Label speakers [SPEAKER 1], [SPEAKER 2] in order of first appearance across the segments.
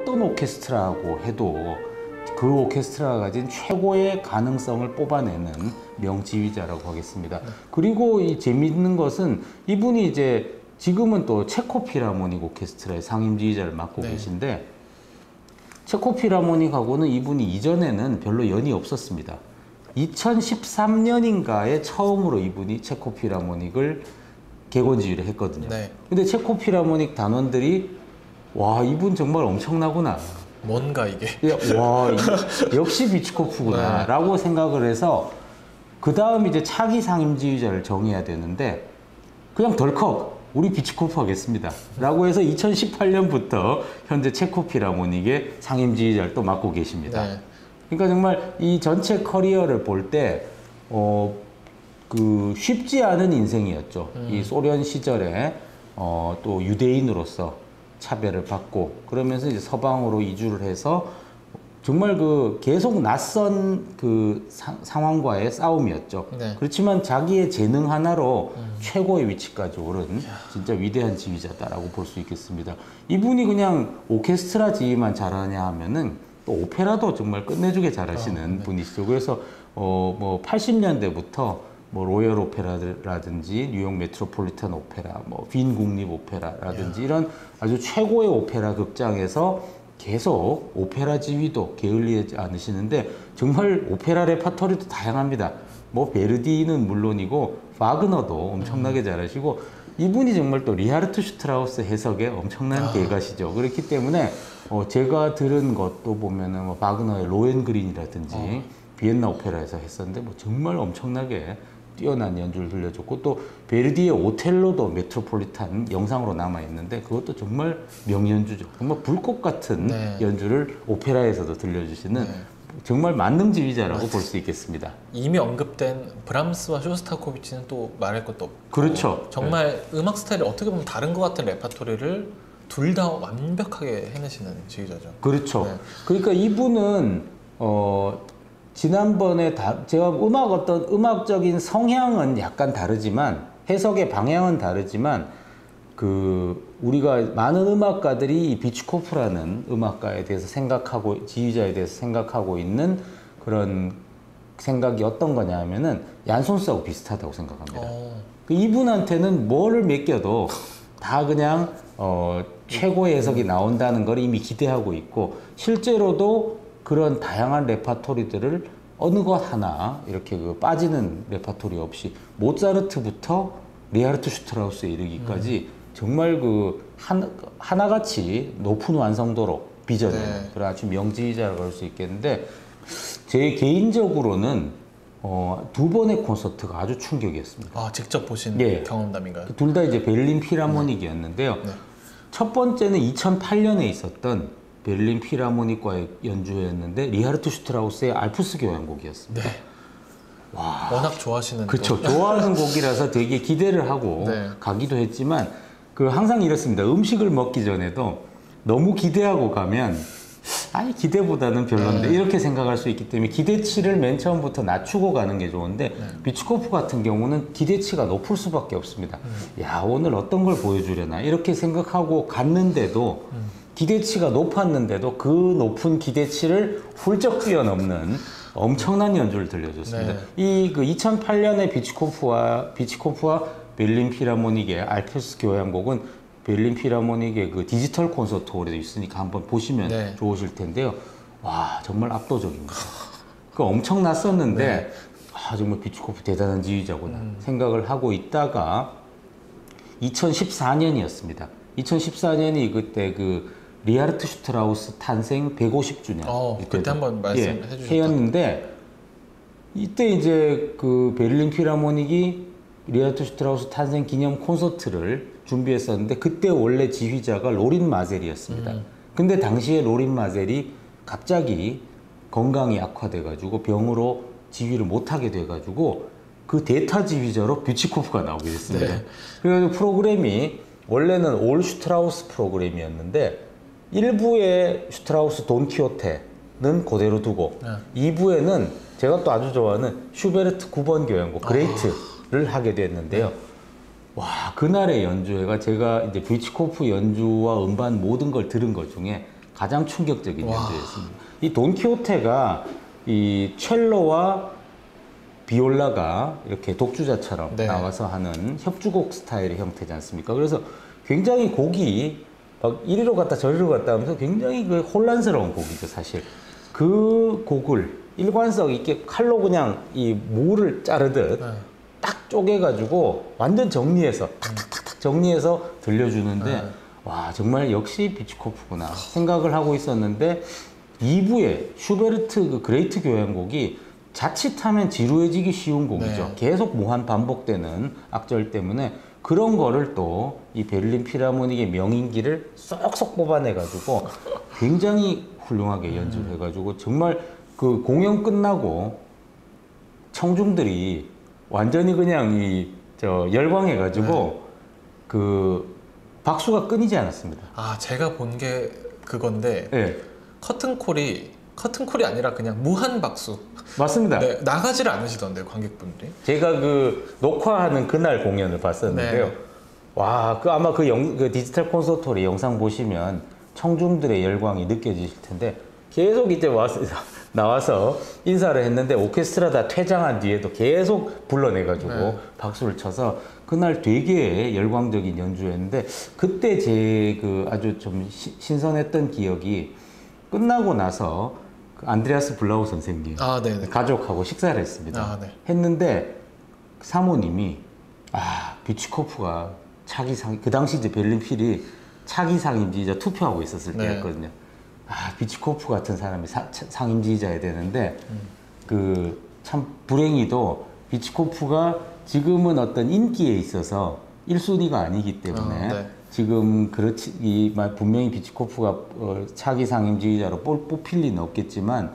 [SPEAKER 1] 어떤 오케스트라고 해도 그 오케스트라가 가진 최고의 가능성을 뽑아내는 명지휘자라고 하겠습니다. 그리고 이 재미있는 것은 이분이 이제 지금은 또 체코 필하모닉 오케스트라의 상임지휘자를 맡고
[SPEAKER 2] 네.
[SPEAKER 1] 계신데 체코 필하모닉하고는 이분이 이전에는 별로 연이 없었습니다. 2013년인가에 처음으로 이분이 체코 필하모닉을 개건지휘를 했거든요.
[SPEAKER 2] 네.
[SPEAKER 1] 근데 체코 필하모닉 단원들이 와 이분 정말 엄청나구나.
[SPEAKER 2] 뭔가 이게.
[SPEAKER 1] 예, 와 이- 역시 비츠코프구나라고 생각을 해서 그 다음 이제 차기 상임지휘자를 정해야 되는데 그냥 덜컥 우리 비츠코프 하겠습니다 라고 해서 2018년부터 현재 체코 필하모닉의 상임지휘자를 또 맡고 계십니다.
[SPEAKER 2] 네.
[SPEAKER 1] 그러니까 정말 이 전체 커리어를 볼 때, 어, 그 쉽지 않은 인생이었죠. 이 소련 시절에, 어, 또 유대인으로서 차별을 받고, 그러면서 이제 서방으로 이주를 해서 정말 그 계속 낯선 그 사- 상황과의 싸움이었죠.
[SPEAKER 2] 네.
[SPEAKER 1] 그렇지만 자기의 재능 하나로 최고의 위치까지 오른 진짜 위대한 지휘자다라고 볼 수 있겠습니다. 이분이 그냥 오케스트라 지휘만 잘하냐 하면은 또 오페라도 정말 끝내주게 잘하시는 분이시죠. 그래서 어 뭐 80년대부터 뭐 로열 오페라라든지 뉴욕 메트로폴리탄 오페라, 뭐 빈 국립 오페라라든지 이런 아주 최고의 오페라 극장에서 계속 오페라 지휘도 게을리하지 않으시는데 정말 오페라 레파토리도 다양합니다. 뭐 베르디는 물론이고 바그너도 엄청나게 잘하시고 이분이 정말 또 리하르트 슈트라우스 해석에 엄청난 대가시죠. 그렇기 때문에 어 제가 들은 것도 보면은 뭐 바그너의 로엔그린이라든지 비엔나 오페라에서 했었는데 뭐 정말 엄청나게 뛰어난 연주를 들려줬고 또 베르디의 오텔로도 메트로폴리탄 영상으로 남아 있는데 그것도 정말 명연주죠. 정말 불꽃 같은
[SPEAKER 2] 네.
[SPEAKER 1] 연주를 오페라에서도 들려주시는
[SPEAKER 2] 네.
[SPEAKER 1] 정말 만능 지휘자라고 볼 수 있겠습니다.
[SPEAKER 2] 이미 언급된 브람스와 쇼스타코비치는 또 말할 것도 없고
[SPEAKER 1] 그렇죠.
[SPEAKER 2] 정말 음악 스타일이 어떻게 보면 다른 것 같은 레파토리를 둘 다 완벽하게 해내시는 지휘자죠.
[SPEAKER 1] 그렇죠.
[SPEAKER 2] 네.
[SPEAKER 1] 그러니까 이분은 어 지난번에 다 제가 음악 어떤 음악적인 성향은 약간 다르지만 해석의 방향은 다르지만 그 우리가 많은 음악가들이 이 비츠코프라는 음악가에 대해서 생각하고 지휘자에 대해서 생각하고 있는 그런 생각이 어떤 거냐 하면은 얀손스하고 비슷하다고 생각합니다.
[SPEAKER 2] 어,
[SPEAKER 1] 그 이분한테는 뭐를 맡겨도 다 그냥 어, 최고의 해석이 나온다는 걸 이미 기대하고 있고 실제로도 그런 다양한 레파토리들을 어느 것 하나 이렇게 그 빠지는 레파토리 없이 모차르트부터 리하르트 슈트라우스에 이르기까지 정말 그 하나, 하나같이 높은 완성도로 빚어낸
[SPEAKER 2] 네.
[SPEAKER 1] 그런 아주 명지휘자라고 할 수 있겠는데 제 개인적으로는 어, 두 번의 콘서트가 아주 충격이었습니다.
[SPEAKER 2] 아 직접 보신
[SPEAKER 1] 예.
[SPEAKER 2] 경험담인가요?
[SPEAKER 1] 둘 다 이제 베를린 필하모닉이었는데요.
[SPEAKER 2] 네.
[SPEAKER 1] 첫 번째는 2008년에 있었던 베를린 필하모닉과의 연주였는데 리하르트 슈트라우스의 알프스 교향곡이었습니다.
[SPEAKER 2] 네. 워낙 좋아하시는
[SPEAKER 1] 그렇죠.
[SPEAKER 2] 또-
[SPEAKER 1] 좋아하는 곡이라서 되게 기대를 하고
[SPEAKER 2] 네.
[SPEAKER 1] 가기도 했지만 그 항상 이렇습니다. 음식을 먹기 전에도 너무 기대하고 가면 아니 기대보다는 별론데
[SPEAKER 2] 네.
[SPEAKER 1] 이렇게 생각할 수 있기 때문에 기대치를 맨 처음부터 낮추고 가는 게 좋은데
[SPEAKER 2] 네.
[SPEAKER 1] 비치코프 같은 경우는 기대치가 높을 수밖에 없습니다.
[SPEAKER 2] 음.
[SPEAKER 1] 야 오늘 어떤 걸 보여주려나 이렇게 생각하고 갔는데도
[SPEAKER 2] 음.
[SPEAKER 1] 기대치가 높았는데도 그 높은 기대치를 훌쩍 뛰어넘는 엄청난 연주를 들려줬습니다.
[SPEAKER 2] 네.
[SPEAKER 1] 이그 2008년에 비치코프와 비치코프와 베를린 필하모닉의 알프스 교향곡은 베를린 필하모닉의 그 디지털 콘서트 홀에도 있으니까 한번 보시면
[SPEAKER 2] 네.
[SPEAKER 1] 좋으실 텐데요. 와 정말 압도적입니다. 그 엄청 났었는데
[SPEAKER 2] 네.
[SPEAKER 1] 아 정말 비치코프 대단한 지휘자구나
[SPEAKER 2] 음.
[SPEAKER 1] 생각을 하고 있다가 2014년이었습니다. 2014년이 그때 그 리하르트 슈트라우스 탄생 150주년.
[SPEAKER 2] 어, 그때 한번 말씀해 주셨던.
[SPEAKER 1] 해였는데 이때 이제 그 베를린 필하모닉이 리하르트 슈트라우스 탄생 기념 콘서트를 준비했었는데 그때 원래 지휘자가 로린 마젤이었습니다.
[SPEAKER 2] 음.
[SPEAKER 1] 근데 당시에 로린 마젤이 갑자기 건강이 악화돼가지고 병으로 지휘를 못하게 돼가지고 그 대타 지휘자로 비치코프가 나오게 됐습니다.
[SPEAKER 2] 네.
[SPEAKER 1] 그래서 프로그램이 원래는 all 슈트라우스 프로그램이었는데 1부의 슈트라우스 돈키호테는 그대로 두고
[SPEAKER 2] 네.
[SPEAKER 1] 2부에는 제가 또 아주 좋아하는 슈베르트 9번 교향곡 Great를 하게 됐는데요. 와 그날의 연주회가 제가 이제 비치코프 연주와 음반 모든 걸 들은 것 중에 가장 충격적인
[SPEAKER 2] 와.
[SPEAKER 1] 연주였습니다. 이 돈키호테가 이 첼로와 비올라가 이렇게 독주자처럼
[SPEAKER 2] 네.
[SPEAKER 1] 나와서 하는 협주곡 스타일의 형태지 않습니까? 그래서 굉장히 곡이 막 이리로 갔다 저리로 갔다 하면서 굉장히 그 혼란스러운 곡이죠, 사실. 그 곡을 일관성 있게 칼로 그냥 이 무를 자르듯
[SPEAKER 2] 네.
[SPEAKER 1] 딱 쪼개가지고 완전 정리해서 탁탁탁탁 정리해서 들려주는데
[SPEAKER 2] 네.
[SPEAKER 1] 와 정말 역시 비치코프구나 생각을 하고 있었는데 2부에 슈베르트 그 Great 교향곡이 자칫하면 지루해지기 쉬운 곡이죠.
[SPEAKER 2] 네.
[SPEAKER 1] 계속 무한 반복되는 악절 때문에 그런 거를 또 이 베를린 필하모닉의 명인기를 쏙쏙 뽑아내가지고 굉장히 훌륭하게 연주를 해가지고 정말 그 공연 끝나고 청중들이 완전히 그냥 이 저 열광해가지고 그 박수가 끊이지 않았습니다.
[SPEAKER 2] 아 제가 본 게 그건데
[SPEAKER 1] 예,
[SPEAKER 2] 커튼콜이 커튼콜이 아니라 그냥 무한 박수.
[SPEAKER 1] 맞습니다.
[SPEAKER 2] 네, 나가지를 않으시던데요 관객분들이.
[SPEAKER 1] 제가 그 녹화하는 그날 공연을 봤었는데요.
[SPEAKER 2] 네.
[SPEAKER 1] 와, 그 아마 그, 영, 그 디지털 콘서트리 영상 보시면 청중들의 열광이 느껴지실 텐데 계속 이제 와서 나와서 인사를 했는데 오케스트라 다 퇴장한 뒤에도 계속 불러내가지고
[SPEAKER 2] 네.
[SPEAKER 1] 박수를 쳐서 그날 되게 열광적인 연주였는데 그때 제 그 아주 좀 시- 신선했던 기억이 끝나고 나서 그 안드레아스 블라우 선생님
[SPEAKER 2] 아 네네.
[SPEAKER 1] 가족하고 식사를 했습니다.
[SPEAKER 2] 아, 네.
[SPEAKER 1] 했는데 사모님이 아 비치코프가 차기상 그 당시 이제 베를린필이 차기상임지휘자 투표하고 있었을
[SPEAKER 2] 네.
[SPEAKER 1] 때였거든요. 아 비치코프 같은 사람이 사- 차- 상임지휘자야 되는데
[SPEAKER 2] 음.
[SPEAKER 1] 그참 불행히도 비치코프가 지금은 어떤 인기에 있어서 1순위가 아니기 때문에
[SPEAKER 2] 아, 네.
[SPEAKER 1] 지금 그렇지 이 마- 분명히 비치코프가 어, 차기 상임지휘자로 뽑- 뽑힐 리는 없겠지만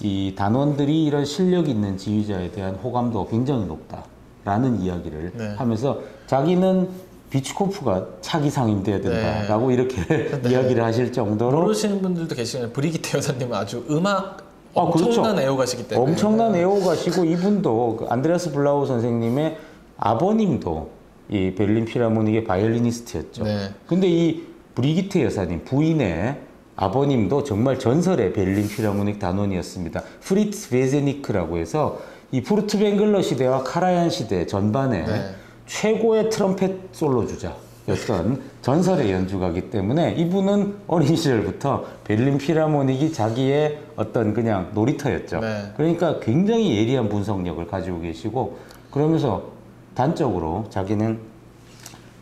[SPEAKER 1] 이 단원들이 이런 실력 있는 지휘자에 대한 호감도가 굉장히 높다라는 이야기를
[SPEAKER 2] 네.
[SPEAKER 1] 하면서 자기는 비치코프가 차기 상임돼야 된다라고 이렇게 이야기를 하실 정도로
[SPEAKER 2] 모르시는 분들도 계시잖아요. 브리기테 여사님은 아주 음악
[SPEAKER 1] 아,
[SPEAKER 2] 엄청난
[SPEAKER 1] 그렇죠.
[SPEAKER 2] 애호가시기 때문에.
[SPEAKER 1] 엄청난 애호가시고 이분도 그 안드레아스 블라우 선생님의 아버님도 이 베를린 필하모닉의 바이올리니스트였죠.
[SPEAKER 2] 네.
[SPEAKER 1] 근데 이 브리기테 여사님 부인의 아버님도 정말 전설의 베를린 필하모닉 단원이었습니다. 프리츠 베제니크라고 해서 이 푸르트벵글러 시대와 카라얀 시대 전반에
[SPEAKER 2] 네.
[SPEAKER 1] 최고의 트럼펫 솔로 주자였던 전설의 연주가기 때문에 이분은 어린 시절부터 베를린 필하모닉이 자기의 어떤 그냥 놀이터였죠.
[SPEAKER 2] 네.
[SPEAKER 1] 그러니까 굉장히 예리한 분석력을 가지고 계시고 그러면서 단적으로 자기는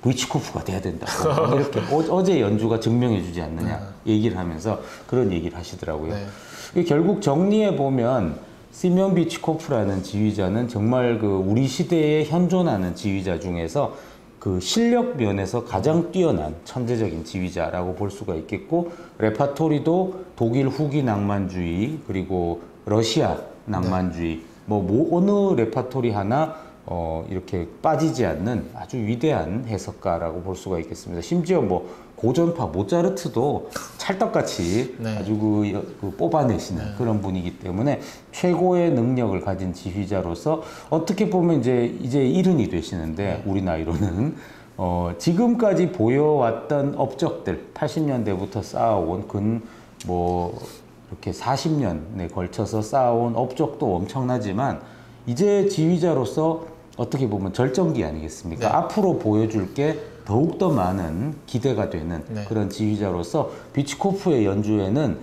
[SPEAKER 1] 비치코프가 돼야 된다. 이렇게 어, 제 연주가 증명해 주지 않느냐 얘기를 하면서 그런 얘기를 하시더라고요.
[SPEAKER 2] 네.
[SPEAKER 1] 이 결국 정리해 보면 시면 비치코프라는 지휘자는 정말 그 우리 시대에 현존하는 지휘자 중에서 그 실력 면에서 가장 뛰어난 천재적인 지휘자라고 볼 수가 있겠고 레파토리도 독일 후기 낭만주의 그리고 러시아 낭만주의 뭐, 뭐 어느 레파토리 하나 어, 이렇게 빠지지 않는 아주 위대한 해석가라고 볼 수가 있겠습니다. 심지어 뭐 고전파 모차르트도 찰떡같이
[SPEAKER 2] 네.
[SPEAKER 1] 아주 그, 여- 그 뽑아내시는 그런 분이기 때문에 최고의 능력을 가진 지휘자로서 어떻게 보면 이제 이제 일흔이 되시는데 우리 나이로는 어, 지금까지 보여왔던 업적들 80년대부터 쌓아온 근 뭐 이렇게 40년에 걸쳐서 쌓아온 업적도 엄청나지만 이제 지휘자로서 어떻게 보면 절정기 아니겠습니까?
[SPEAKER 2] 네.
[SPEAKER 1] 앞으로 보여줄 게 더욱더 많은 기대가 되는
[SPEAKER 2] 네.
[SPEAKER 1] 그런 지휘자로서 비치코프의 연주에는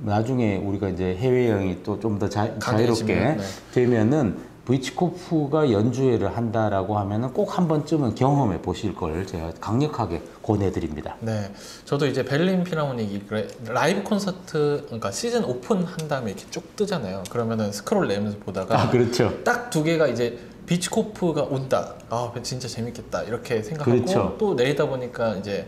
[SPEAKER 1] 나중에 우리가 이제 해외여행이 또 좀 더 자유롭게
[SPEAKER 2] 네.
[SPEAKER 1] 되면은 비치코프가 연주회를 한다라고 하면은 꼭 한 번쯤은 경험해 보실 걸 제가 강력하게 권해드립니다.
[SPEAKER 2] 네, 저도 이제 베를린 필하모닉이 라이브 콘서트 그러니까 시즌 오픈 한 다음에 이렇게 쭉 뜨잖아요. 그러면은 스크롤 내리면서 보다가
[SPEAKER 1] 아 그렇죠.
[SPEAKER 2] 딱 두 개가 이제 비치코프가 온다. 아, 진짜 재밌겠다. 이렇게 생각하고
[SPEAKER 1] 그렇죠.
[SPEAKER 2] 또 내리다 보니까 이제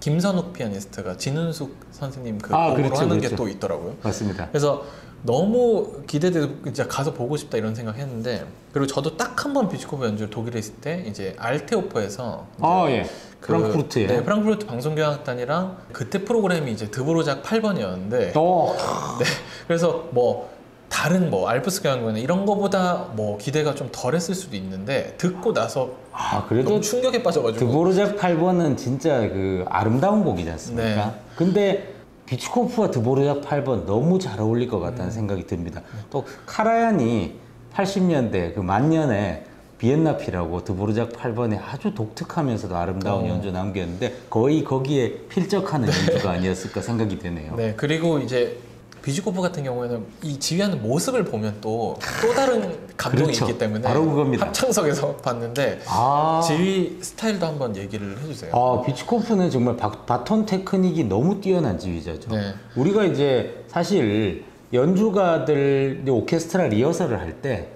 [SPEAKER 2] 김선욱 피아니스트가 진은숙 선생님 그
[SPEAKER 1] 아,
[SPEAKER 2] 곡으로
[SPEAKER 1] 그렇죠,
[SPEAKER 2] 하는
[SPEAKER 1] 그렇죠.
[SPEAKER 2] 게또 있더라고요.
[SPEAKER 1] 맞습니다.
[SPEAKER 2] 그래서 너무 기대돼서 진짜 가서 보고 싶다 이런 생각했는데 그리고 저도 딱 한 번 비치코프 연주를 독일에 있을 때 이제 알테오퍼에서 이제
[SPEAKER 1] 아 예.
[SPEAKER 2] 그-
[SPEAKER 1] 프랑크푸르트에.
[SPEAKER 2] 네, 프랑크푸르트 방송교향악단이랑 그때 프로그램이 이제 드보로작 8번이었는데
[SPEAKER 1] 어.
[SPEAKER 2] 네, 그래서 뭐 다른 뭐 알프스 교향곡이나 이런 거보다 뭐 기대가 좀 덜했을 수도 있는데 듣고 나서
[SPEAKER 1] 아 그래도
[SPEAKER 2] 너무 충격에 빠져가지고
[SPEAKER 1] 드보르작 8번은 진짜 그 아름다운 곡이지 않습니까?
[SPEAKER 2] 네.
[SPEAKER 1] 근데 비츠코프와 드보르작 8번 너무 잘 어울릴 것 같다는 생각이 듭니다. 또 카라얀이 80년대 그 만년에 비엔나피라고 드보르작 8번에 아주 독특하면서도 아름다운
[SPEAKER 2] 어.
[SPEAKER 1] 연주 남겼는데 거의 거기에 필적하는 연주가 아니었을까 생각이 되네요.
[SPEAKER 2] 네, 그리고 이제 비지코프 같은 경우에는 이 지휘하는 모습을 보면 또 또 다른 감동이
[SPEAKER 1] 그렇죠.
[SPEAKER 2] 있기 때문에
[SPEAKER 1] 바로 그겁니다.
[SPEAKER 2] 합창석에서 봤는데
[SPEAKER 1] 아,
[SPEAKER 2] 지휘 스타일도 한번 얘기를 해주세요.
[SPEAKER 1] 아 비츠코프는 정말 바, 바톤 테크닉이 너무 뛰어난 지휘자죠.
[SPEAKER 2] 네.
[SPEAKER 1] 우리가 이제 사실 연주가들 오케스트라 리허설을 할 때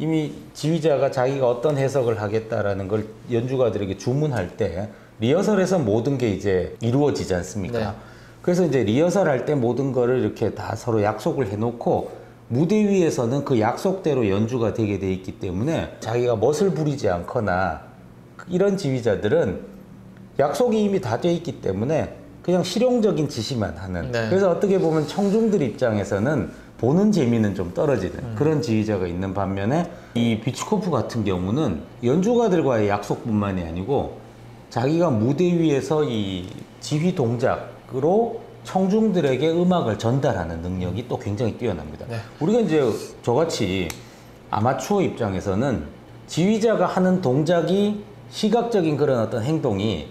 [SPEAKER 1] 이미 지휘자가 자기가 어떤 해석을 하겠다라는 걸 연주가들에게 주문할 때 리허설에서 모든 게 이제 이루어지지 않습니까?
[SPEAKER 2] 네.
[SPEAKER 1] 그래서 이제 리허설 할 때 모든 거를 이렇게 다 서로 약속을 해놓고 무대 위에서는 그 약속대로 연주가 되게 돼 있기 때문에 자기가 멋을 부리지 않거나 이런 지휘자들은 약속이 이미 다 돼 있기 때문에 그냥 실용적인 지시만 하는
[SPEAKER 2] 네.
[SPEAKER 1] 그래서 어떻게 보면 청중들 입장에서는 보는 재미는 좀 떨어지는 그런 지휘자가 있는 반면에 이 비츠코프 같은 경우는 연주가들과의 약속뿐만이 아니고 자기가 무대 위에서 이 지휘 동작 으로 청중들에게 음악을 전달하는 능력이 또 굉장히 뛰어납니다.
[SPEAKER 2] 네.
[SPEAKER 1] 우리가 이제 저같이 아마추어 입장에서는 지휘자가 하는 동작이 시각적인 그런 어떤 행동이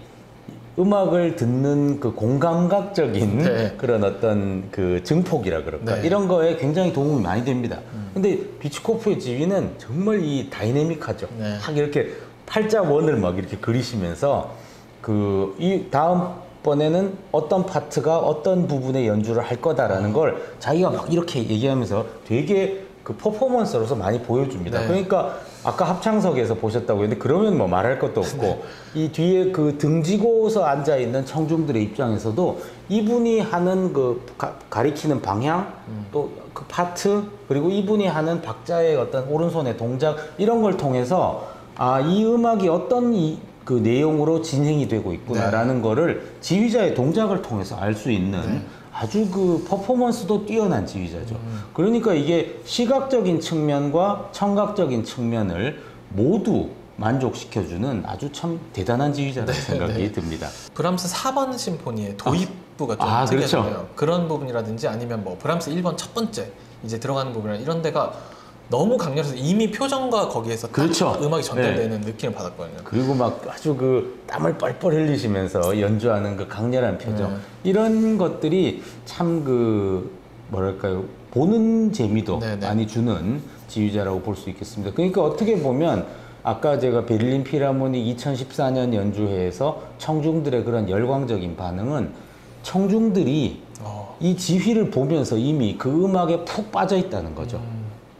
[SPEAKER 1] 음악을 듣는 그 공감각적인
[SPEAKER 2] 네.
[SPEAKER 1] 그런 어떤 그 증폭이라 그럴까
[SPEAKER 2] 네.
[SPEAKER 1] 이런 거에 굉장히 도움이 많이 됩니다. 근데 비츠코프의 지휘는 정말 이 다이내믹하죠.
[SPEAKER 2] 네.
[SPEAKER 1] 막 이렇게 팔자 원을 막 이렇게 그리시면서 그 이 다음 번에는 어떤 파트가 어떤 부분의 연주를 할 거다라는 걸 자기가 막 이렇게 얘기하면서 되게 그 퍼포먼스로서 많이 보여줍니다.
[SPEAKER 2] 네.
[SPEAKER 1] 그러니까 아까 합창석에서 보셨다고 했는데 그러면 뭐 말할 것도 없고
[SPEAKER 2] 네.
[SPEAKER 1] 이 뒤에 그 등지고서 앉아 있는 청중들의 입장에서도 이분이 하는 그 가, 리키는 방향
[SPEAKER 2] 음.
[SPEAKER 1] 또그 파트 그리고 이분이 하는 박자의 어떤 오른손의 동작 이런 걸 통해서 아 이 음악이 어떤 이, 그 내용으로 진행이 되고 있구나라는
[SPEAKER 2] 네.
[SPEAKER 1] 거를 지휘자의 동작을 통해서 알 수 있는 아주 그 퍼포먼스도 뛰어난 지휘자죠.
[SPEAKER 2] 음.
[SPEAKER 1] 그러니까 이게 시각적인 측면과 청각적인 측면을 모두 만족시켜주는 아주 참 대단한 지휘자라는 생각이
[SPEAKER 2] 네.
[SPEAKER 1] 듭니다.
[SPEAKER 2] 브람스 4번 심포니의 도입부가 좀
[SPEAKER 1] 아,
[SPEAKER 2] 특이하잖아요.
[SPEAKER 1] 그렇죠.
[SPEAKER 2] 그런 부분이라든지 아니면 뭐 브람스 1번 첫 번째 이제 들어가는 부분이나 이런 데가 너무 강렬해서 이미 표정과 거기에서 딱
[SPEAKER 1] 그렇죠.
[SPEAKER 2] 음악이 전달되는 느낌을 받았거든요.
[SPEAKER 1] 그리고 막 아주 그 땀을 뻘뻘 흘리시면서 연주하는 그 강렬한 표정
[SPEAKER 2] 네.
[SPEAKER 1] 이런 것들이 참 그 뭐랄까요 보는 재미도
[SPEAKER 2] 네, 네.
[SPEAKER 1] 많이 주는 지휘자라고 볼 수 있겠습니다. 그러니까 어떻게 보면 아까 제가 베를린 피라모닉 2014년 연주회에서 청중들의 그런 열광적인 반응은 청중들이
[SPEAKER 2] 어,
[SPEAKER 1] 이 지휘를 보면서 이미 그 음악에 푹 빠져 있다는 거죠.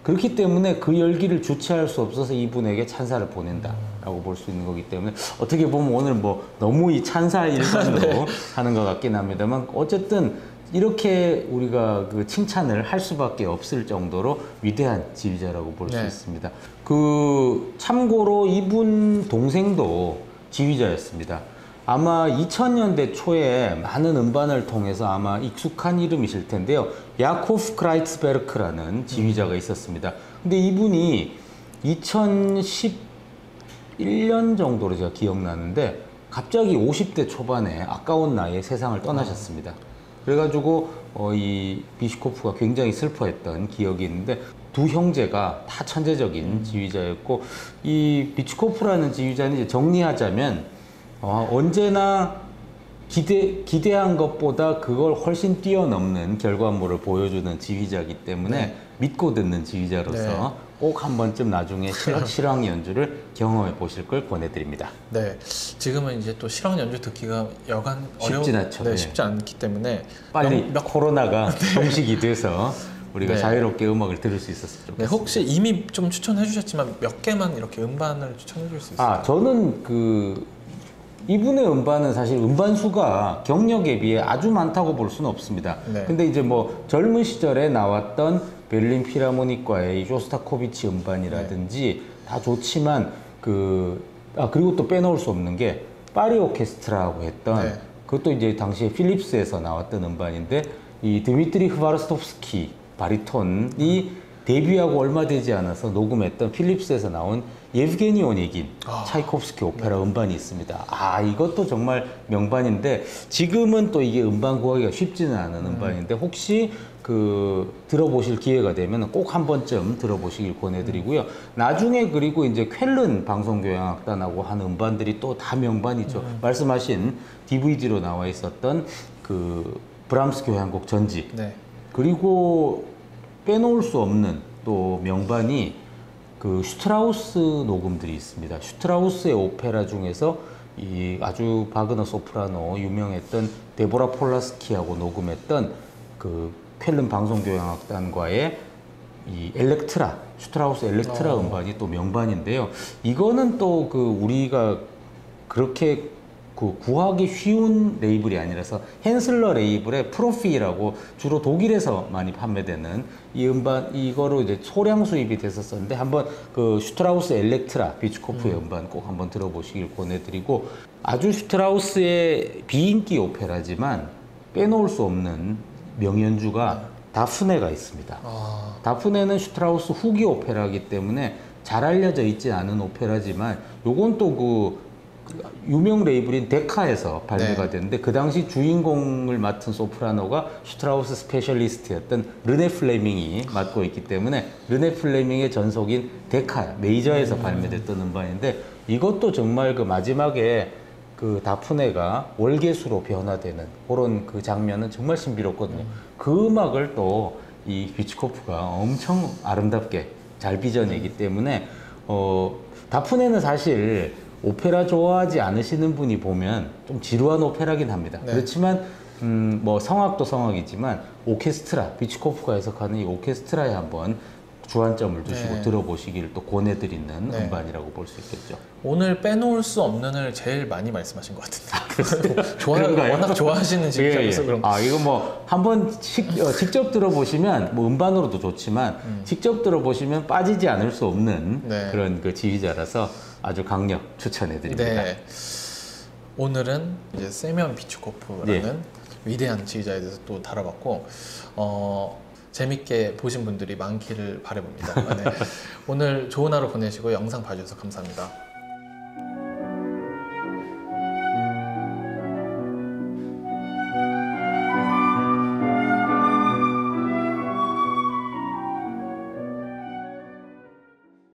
[SPEAKER 1] 그렇기 때문에 그 열기를 주체할 수 없어서 이분에게 찬사를 보낸다라고 볼 수 있는 거기 때문에 어떻게 보면 오늘 뭐 너무 이 찬사 일반으로 하는 것 같긴 합니다만 어쨌든 이렇게 우리가 그 칭찬을 할 수밖에 없을 정도로 위대한 지휘자라고 볼수
[SPEAKER 2] 네.
[SPEAKER 1] 있습니다. 그 참고로 이분 동생도 지휘자였습니다. 아마 2000년대 초에 많은 음반을 통해서 아마 익숙한 이름이실 텐데요. 야코프 크라이츠베르크라는 지휘자가 있었습니다. 근데 이분이 2011년 정도로 제가 기억나는데 갑자기 50대 초반에 아까운 나이에 세상을 떠나셨습니다. 그래가지고 어, 이 비시코프가 굉장히 슬퍼했던 기억이 있는데 두 형제가 다 천재적인 지휘자였고 이 비치코프라는 지휘자는 이제 정리하자면 어, 언제나 기대 기대한 것보다 그걸 훨씬 뛰어넘는 결과물을 보여주는 지휘자이기 때문에
[SPEAKER 2] 네.
[SPEAKER 1] 믿고 듣는 지휘자로서
[SPEAKER 2] 네.
[SPEAKER 1] 꼭한 번쯤 나중에 실황, 실황 연주를 경험해 보실 걸 권해드립니다.
[SPEAKER 2] 네, 지금은 이제 또 실황 연주 듣기가 여간 어려운
[SPEAKER 1] 쉽진 않죠.
[SPEAKER 2] 네,
[SPEAKER 1] 네.
[SPEAKER 2] 쉽지 않기 때문에
[SPEAKER 1] 빨리
[SPEAKER 2] 몇, 몇-
[SPEAKER 1] 코로나가 종식이 돼서 우리가
[SPEAKER 2] 네.
[SPEAKER 1] 자유롭게 음악을 들을 수 있었으면
[SPEAKER 2] 네,
[SPEAKER 1] 좋겠습니다.
[SPEAKER 2] 혹시 이미 좀 추천해 주셨지만 몇 개만 이렇게 음반을 추천해 줄 수 있어요?
[SPEAKER 1] 아, 저는 그 이분의 음반은 사실 음반 수가 경력에 비해 아주 많다고 볼 수는 없습니다.
[SPEAKER 2] 네.
[SPEAKER 1] 근데 이제 뭐 젊은 시절에 나왔던 베를린 피라모닉과의 이 쇼스타코비치 음반이라든지 다 좋지만 그 아, 그리고 또 빼놓을 수 없는 게 파리 오케스트라고 했던
[SPEAKER 2] 네.
[SPEAKER 1] 그것도 이제 당시에 필립스에서 나왔던 음반인데 이 드미트리 흐바르스토프스키 바리톤이 데뷔하고 얼마 되지 않아서 녹음했던 필립스에서 나온 예브게니 오네긴
[SPEAKER 2] 아.
[SPEAKER 1] 차이콥스키 오페라 음반이 있습니다. 아 이것도 정말 명반인데 지금은 또 이게 음반 구하기가 쉽지는 않은 음반인데 혹시 그 들어보실 기회가 되면 꼭 한 번쯤 들어보시길 권해드리고요. 나중에 그리고 이제 쾰른 방송교향악단하고 한 음반들이 또 다 명반이죠. 말씀하신 DVD로 나와 있었던 그 브람스 교향곡 전집
[SPEAKER 2] 네.
[SPEAKER 1] 그리고 빼놓을 수 없는 또 명반이 그 슈트라우스 녹음들이 있습니다. 슈트라우스의 오페라 중에서 이 아주 바그너 소프라노 유명했던 데보라 폴라스키하고 녹음했던 그 쾰른 방송교향악단과의 이 엘렉트라 슈트라우스 엘렉트라
[SPEAKER 2] 어.
[SPEAKER 1] 음반이 또 명반인데요. 이거는 또 그 우리가 그렇게 그 구하기 쉬운 레이블이 아니라서 헨슬러 레이블의 프로필이라고 주로 독일에서 많이 판매되는 이 음반 이거로 이제 소량 수입이 됐었었는데 한번 그 슈트라우스 엘렉트라 비치코프의 음. 반 꼭 한번 들어보시길 권해드리고 아주 슈트라우스의 비인기 오페라지만 빼놓을 수 없는 명연주가 다프네가 있습니다.
[SPEAKER 2] 아,
[SPEAKER 1] 다프네는 슈트라우스 후기 오페라이기 때문에 잘 알려져 있지 않은 오페라지만 요건 또 그 유명 레이블인 데카에서 발매가
[SPEAKER 2] 네.
[SPEAKER 1] 됐는데 그 당시 주인공을 맡은 소프라노가 슈트라우스 스페셜리스트였던 르네 플레밍이 맡고 있기 때문에 르네 플레밍의 전속인 데카 메이저에서 발매됐던 음반인데 이것도 정말 그 마지막에 그 다프네가 월계수로 변화되는 그런 그 장면은 정말 신비롭거든요. 그 음악을 또 이 비치코프가 엄청 아름답게 잘 빚어내기 때문에 어 다프네는 사실 오페라 좋아하지 않으시는 분이 보면 좀 지루한 오페라긴 합니다.
[SPEAKER 2] 네.
[SPEAKER 1] 그렇지만 음, 뭐 성악도 성악이지만 오케스트라 비치코프가 해석하는 이 오케스트라에 한번 주안점을 두시고
[SPEAKER 2] 네.
[SPEAKER 1] 들어보시기를 또 권해드리는
[SPEAKER 2] 네.
[SPEAKER 1] 음반이라고 볼 수 있겠죠.
[SPEAKER 2] 오늘 빼놓을 수 없는을 제일 많이 말씀하신 것 같은데. 좋아,
[SPEAKER 1] 그런가요?
[SPEAKER 2] 워낙 좋아하시는 직장에서 그런 거.
[SPEAKER 1] 아 이거 뭐 한번 식- 어, 직접 들어보시면 뭐 음반으로도 좋지만 직접 들어보시면 빠지지 않을 수 없는
[SPEAKER 2] 음. 네.
[SPEAKER 1] 그런 그 지휘자라서 아주 강력 추천해드립니다.
[SPEAKER 2] 네. 오늘은 이제 세면 비추코프라는
[SPEAKER 1] 예.
[SPEAKER 2] 위대한 지휘자에 대해서 또 다뤄봤고 어, 재밌게 보신 분들이 많기를 바라봅니다. 네. 오늘 좋은 하루 보내시고 영상 봐주셔서 감사합니다.